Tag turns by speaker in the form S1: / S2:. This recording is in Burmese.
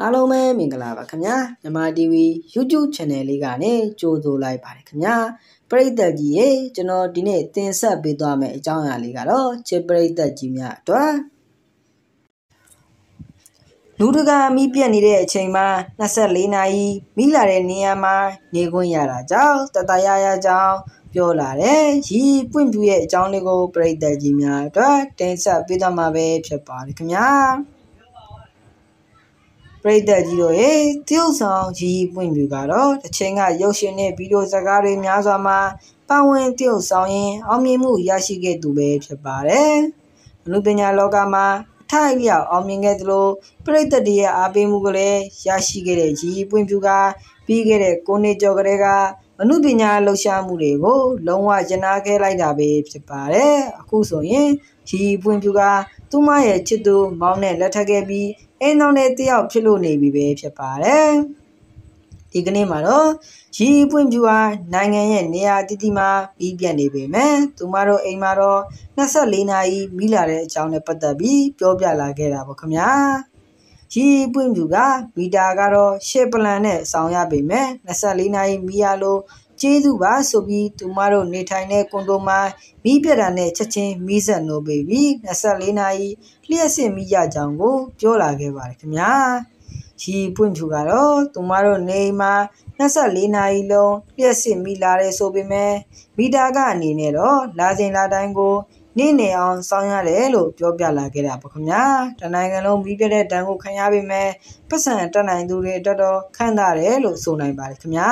S1: အားလုံးပဲမင်္ဂလာပါခင်ဗျာမြန်မာ TV YouTube Channel လေးကနေကြိုဆိုလိုက်ပါတယ်ခင်ဗျာပရိသတ်ကြီးရေကျွန်တော်ဒီနေ့တင်ဆက်ပေးသွားမယ့်အကြောင်းအရာလေးကတော့ချစ်ပရိသတ်ကြီးများအတွက်လူတကာမိပြက်နေတဲ့အချိန်မှာ24နာရီမိလာတဲ့နေရာမှာနေခွင့်ရတာကြောင့်တတရရကြောင်းပြောလာတယ်ရီပွင့်ပြရဲ့အကြောင်းလေးကိုပရိသတ်ကြီးများအတွက်တင်ဆက်ပေးသွားမှာပဲဖြစ်ပါတယ်ခင်ဗျာ ပရိသတ်ကြီးတို့ရဲ့တရုတ်ဆောင်ရီပွင့်ပြကတော့တစ်ချိန်ကရုပ်ရှင်နဲ့ဗီဒီယိုဇာတ်ကားတွေများစွာမှာပါဝင်တရုတ်ဆောင်ရင်အောင်မြင်မှုရရှိခဲ့သူပဲဖြစ်ပါတယ်အနုပညာလောကမှာအထိုက်လျောက်အောင်မြင်ခဲ့သလိုပရိသတ်တွေရဲ့အားပေးမှုကလည်းရရှိခဲ့တဲ့ရီပွင့်ပြကပြီးခဲ့တဲ့ကိုနေကျော်ကလေးကအမှုပညာလှူရှားမှုတွေကိုလုံးဝကျနာခဲ့လိုက်တာပဲဖြစ်ပါတယ်အခုဆိုရင်ရီပွင့်ပြကသူမရဲ့ချစ်သူမောင်းနဲ့လက်ထပ်ခဲ့ပြီး အိမ်တော်နဲ့တယောက်ဖြစ်လို့နေပြီပဲဖြစ်ပါတယ်ဒီကနေ့မှာတော့ရီပွင့်ပြူဟာနိုင်ငံရဲ့နေရာတည်တည်မှာပြီးပြတ်နေပေမဲ့သူမတို့အိမ်မှာတော့24နာရီမိလာတဲ့အကြောင်းနဲ့ပတ်သက်ပြီးပြောပြလာခဲ့တာပေါ့ခင်ဗျာရီပွင့်ပြူကမီတာကတော့ရှေ့ပလန်နဲ့ဆောင်ရပေမဲ့24နာရီမိရလို့ ကျေးဇူးပါဆိုပြီးသူမတို့နေထိုင်တဲ့ကွန်ဒိုမှာမိပြက်တာနဲ့ချက်ချင်းမိဆက်နိုးပေးပြီး24နာရီလျှက်စစ်မိရကြောင်းကိုပြောလာခဲ့ပါတယ်ခင်ဗျာရီပွင့်ဖြူကတော့သူမတို့နေမှာ24နာရီလုံးလျှက်စစ်မိလာတယ်ဆိုပေမဲ့မီတာကအနေနဲ့တော့လာစဉ်လာတိုင်းကိုနေနေအောင်စောင်းရတယ်လို့ပြောပြလာခဲ့တာပေါ့ခင်ဗျာတနိုင်ငံလုံးပြီးပြတဲ့တန်ကိုခံရပေမဲ့ပတ်စံတက်နိုင်သူတွေအတွက်တော့ခံတာတယ်လို့ဆိုနိုင်ပါတယ်ခင်ဗျာ